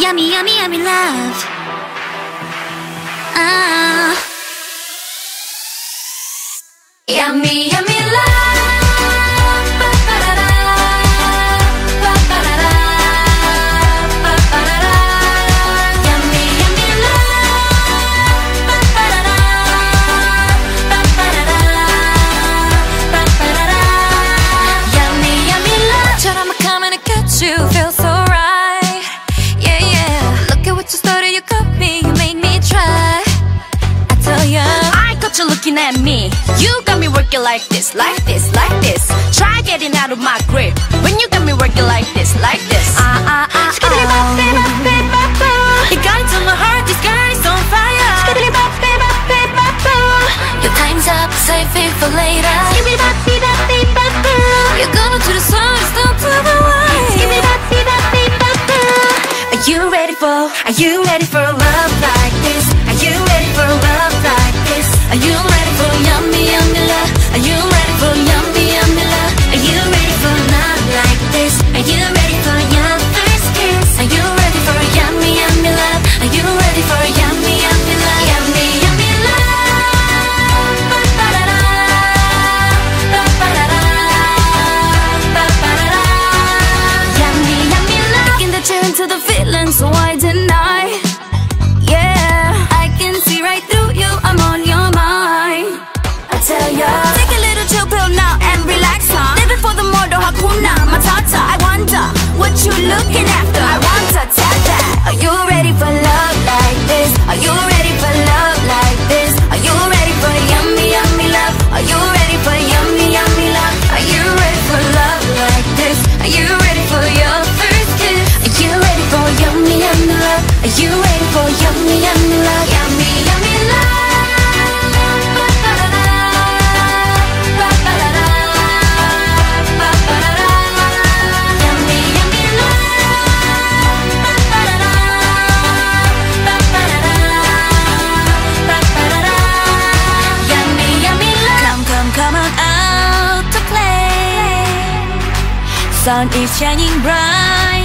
Yummy, yummy, yummy love. Ah. Yummy, yummy. looking at me You got me working like this, like this, like this Try getting out of my grip When you got me working like this, like this Ah, ah, ah, ah You got into my heart, this guy's on fire Your time's up, save it for later You're gonna do the song, don't do the way Are you ready for, are you ready for love? Take a little chill pill now and relax, huh? Living for the mortal hakuna matata. I wonder what you looking sun is shining bright.